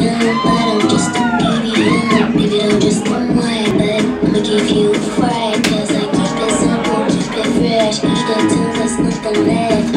I'm just a baby. Baby, I'm just a boy, but I'ma give you a fright. Cause I keep it simple, keep it fresh. You can there's nothing left.